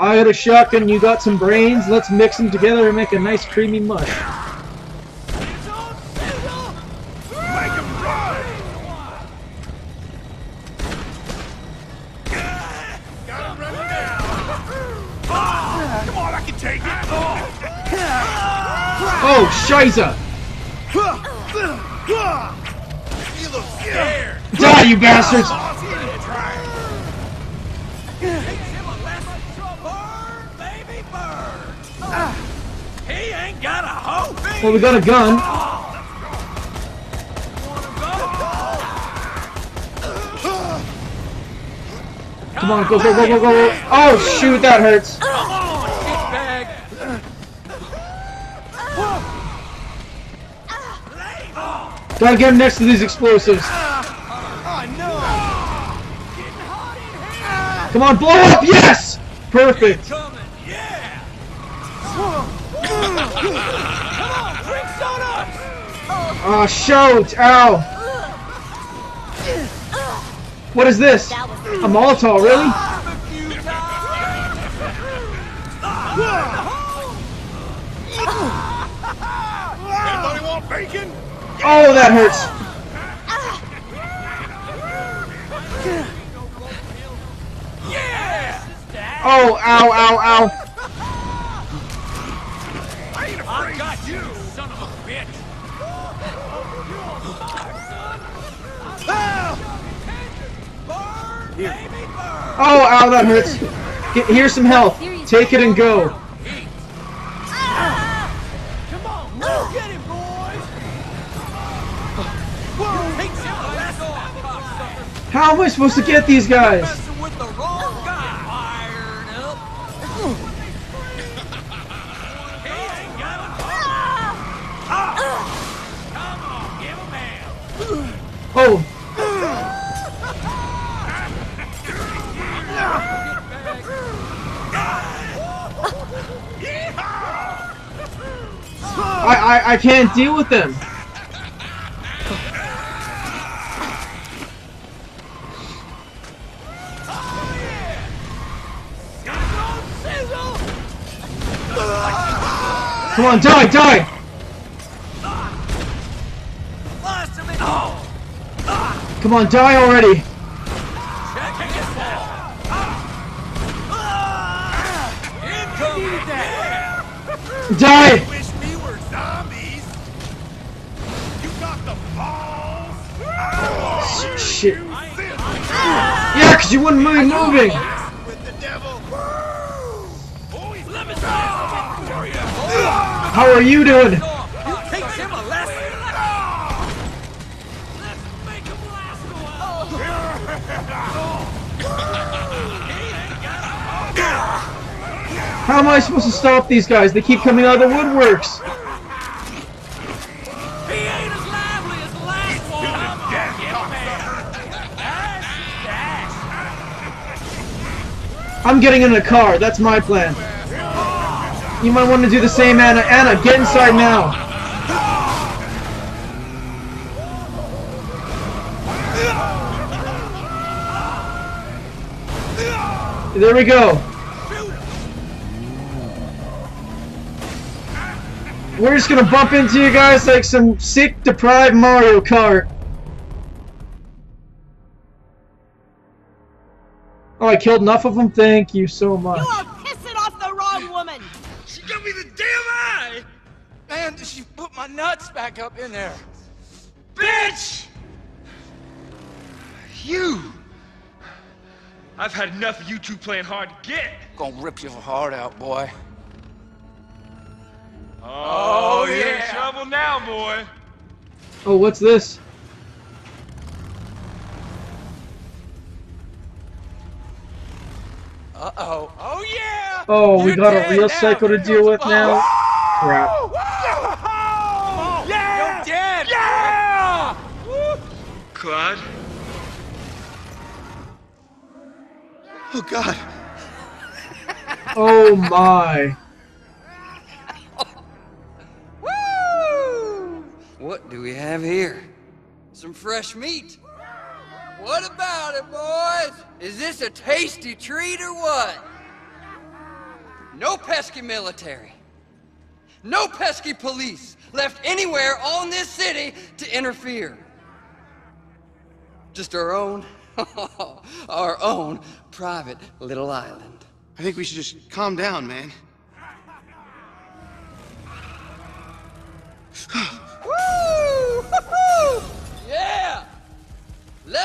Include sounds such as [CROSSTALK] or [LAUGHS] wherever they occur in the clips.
I got a shotgun, you got some brains. Let's mix them together and make a nice creamy mush. Make him run! Got scared. Die, you bastards! Ah. He ain't got a hoe. Well, we got a gun. Come on, go, go, go, go, go! Oh, shoot, that hurts. Gotta get him next to these explosives. Come on, blow up! Yes! Perfect. Yeah. Come on, Ricksona. Oh, shoot! Ow! What is this? A Molotov, really? Anybody want bacon? Oh, that hurts. Oh, ow, ow, ow. I got you, son of a bitch. Oh, ow, that hurts. Get, here's some health. Take it and go. Come on, let's get him, boys. How am I supposed to get these guys? I, I, I can't deal with them. Come on, die, die! Come on, die already! Die! Shit. Yeah, cause you wouldn't mind moving! How are you doing? How am I supposed to stop these guys? They keep coming out of the woodworks! I'm getting in a car, that's my plan. You might want to do the same, Anna. Anna, get inside now! There we go. We're just gonna bump into you guys like some sick, deprived Mario Kart. I killed enough of them? Thank you so much. You are pissing off the wrong woman! She gave me the damn eye. Man, she put my nuts back up in there. Bitch! You! I've had enough of you two playing hard to get. Gonna rip your heart out, boy. Oh, oh you're in trouble now, boy. Oh, what's this? Uh-oh. Oh, yeah! Oh, we You're got a real now. psycho to deal with now? Crap. Yeah! You're dead! Yeah! Claude? Oh, God. [LAUGHS] Oh my. Woo! What do we have here? Some fresh meat. What about it, boys? Is this a tasty treat or what? No pesky military. No pesky police left anywhere on this city to interfere. Just our own, [LAUGHS] our own private little island. I think we should just calm down, man. Woo! [LAUGHS] Yeah!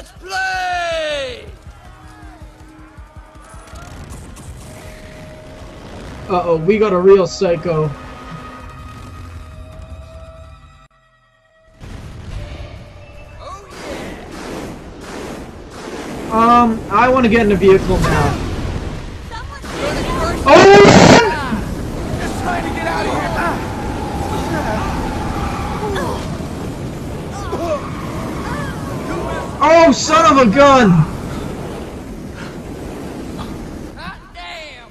Let's play! Uh oh, we got a real psycho. Oh! Um, I want to get in a vehicle now. Oh, son of a gun! Hot damn!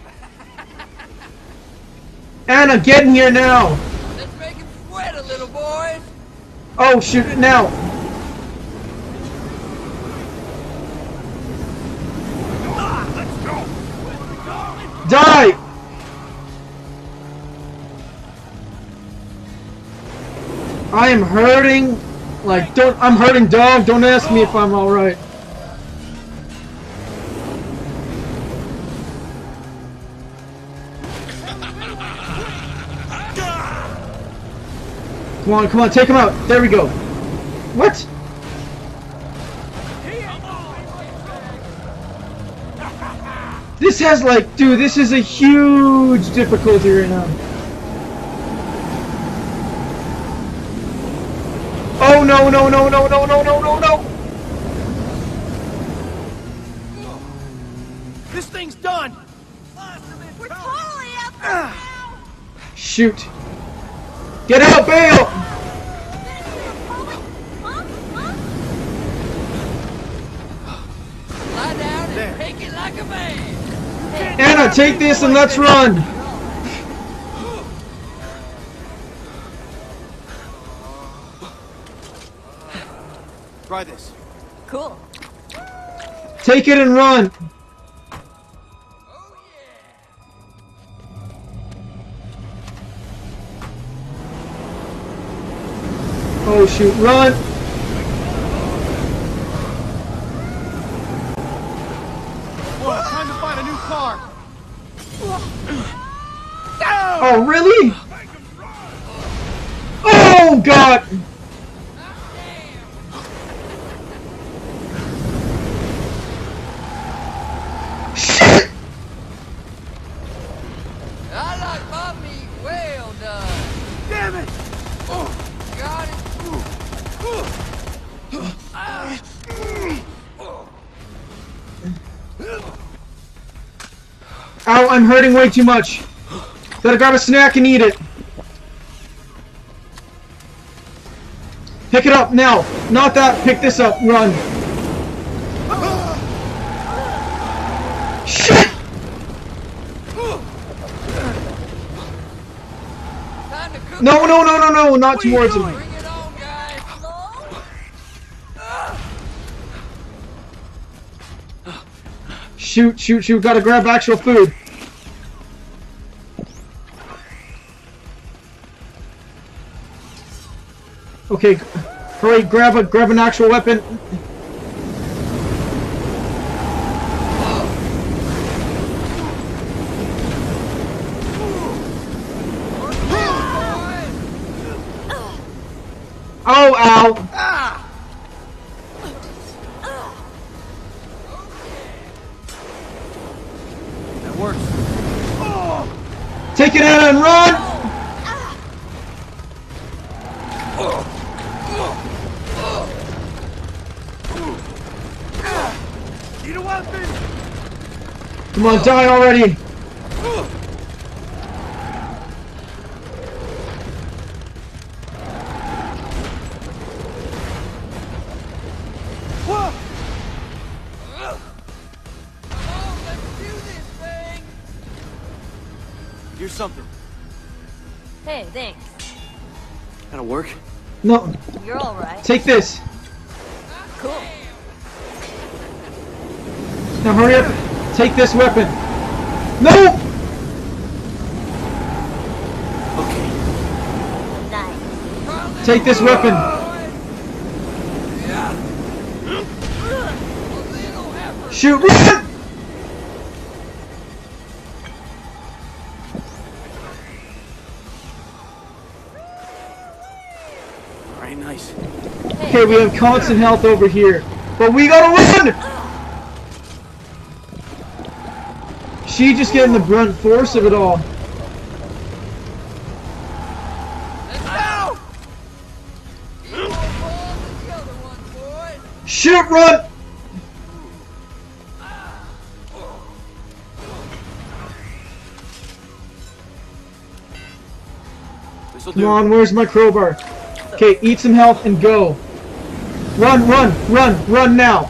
Anna, get in here now! Let's make him sweat a little, boys! Oh, shoot it now! Let's. Die! I am hurting. Like, don't. I'm hurting, dog. Don't ask me if I'm alright. Come on, come on, take him out. There we go. What? This has like, dude, this is a huge difficulty right now. Oh no no no no no no no no no! This thing's done. We're totally up now. Shoot! Get out, Bale! Lie down and take it like a man! Anna, take this and let's run! Try this. Cool. Take it and run! Oh yeah! Oh shoot, run! Whoa, time to find a new car. Oh really? Oh god! Ow, I'm hurting way too much. Gotta grab a snack and eat it. Pick it up now. Not that. Pick this up. Run. Shit! Time to cook. No, no, no, no, no, not towards him. Shoot, shoot, shoot. Gotta grab actual food. Okay, hurry, grab a grab an actual weapon. Oh, ow! Take it out and run! Come on, die already! No. You're all right. Take this. Cool. Now hurry up. Take this weapon. No. Okay. Nice. Take this weapon. Shoot! Run! All right, nice. Okay, we have constant health over here, but we gotta run! She just getting the brunt force of it all. Shoot, run! Come on, where's my crowbar? Okay, eat some health and go. Run, run, run, run now.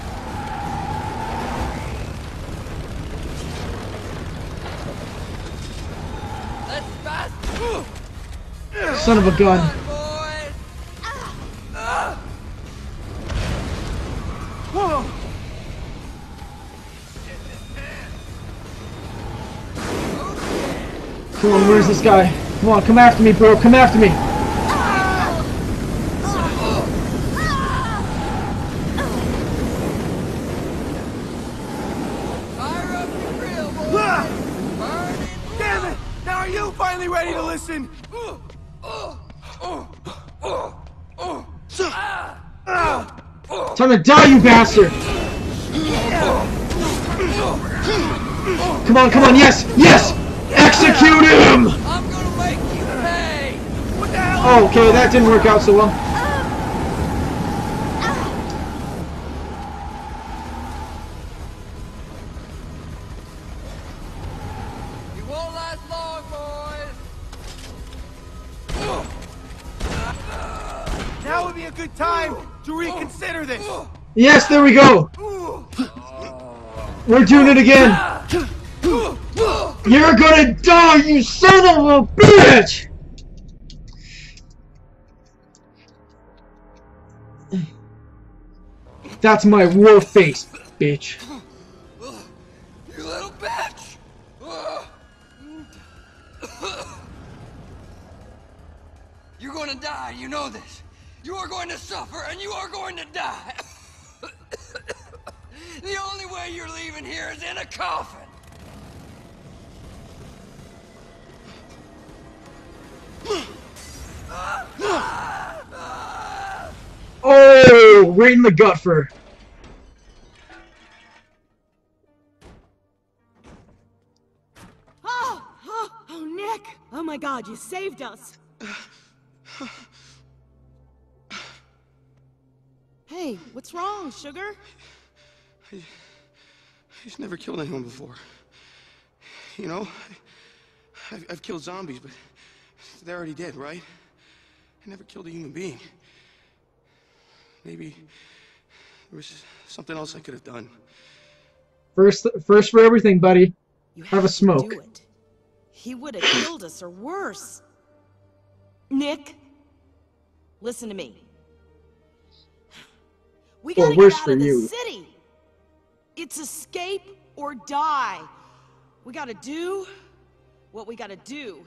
Son of a gun. Come on, where's this guy? Come on, come after me, bro. Come after me. Fire up the grill, boys. Ah! Burn it. Damn it! Now are you finally ready to listen? To die, you bastard! Come on, come on, yes, yes! Execute him! I'm gonna make you pay. What the hell? Oh, okay, that didn't work out so well. Reconsider this. Yes, there we go! We're doing it again! You're gonna die, you son of a bitch! That's my war face, bitch. You little bitch. You're gonna die, you know this. You are going to suffer and you are going to die. the only way you're leaving here is in a coffin. Oh, right in the gut for. Oh, oh, oh, Nick! Oh my God, you saved us. Hey, what's wrong, sugar? He's never killed anyone before. You know, I've, I've killed zombies, but they're already dead, right? I never killed a human being. Maybe there was something else I could have done. First, first for everything, buddy. You Have a smoke. Do it. He would have killed us or worse. Nick, listen to me. We Or gotta worse get out for of you. this city. It's escape or die. We gotta do what we gotta do.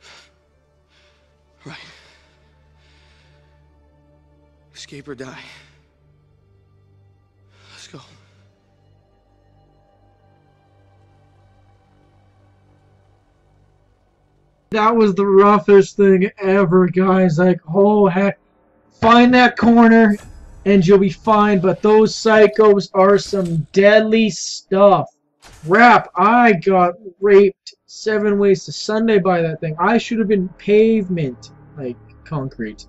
[SIGHS] Right. Escape or die. Let's go. That was the roughest thing ever, guys. Like, oh heck. Find that corner and you'll be fine. But those psychos are some deadly stuff. Rap, I got raped seven ways to Sunday by that thing. I should have been pavement, like concrete.